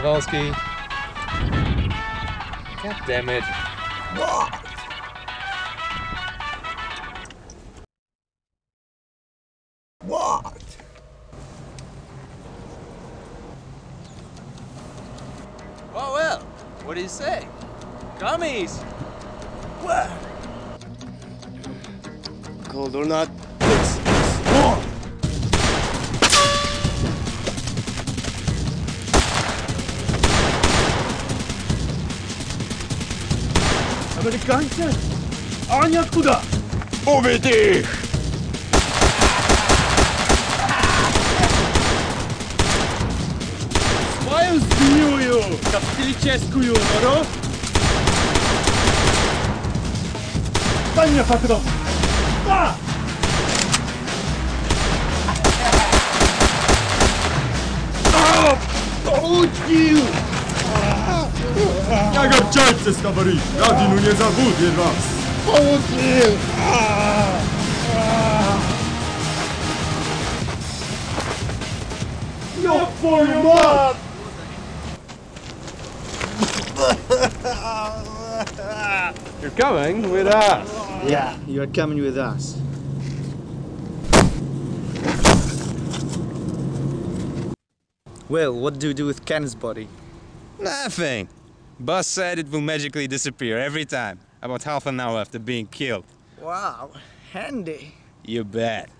Kowalski. God damn it. What? Oh well, what do you say? Gummies! What? Cold or not, Американцы? А они откуда? Убить их! Свою змею! Капиталическую, народ! Дай мне патрон! А! А! Получил! Walczajcie z Kawarii! Radinu nie zabudnie was! Pomóż mi! No twoją mat! You're coming with us! Yeah, you are coming with us. Well, what do you do with Ken's body? Nothing. Boss said it will magically disappear every time, about half an hour after being killed. Wow, handy. You bet.